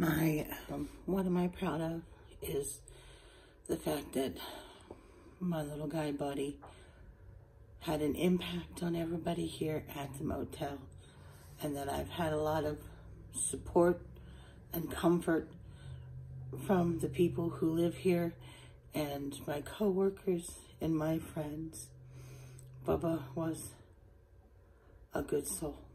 My, um, what am I proud of is the fact that my little guy buddy had an impact on everybody here at the motel and that I've had a lot of support and comfort from the people who live here and my coworkers and my friends. Bubba was a good soul.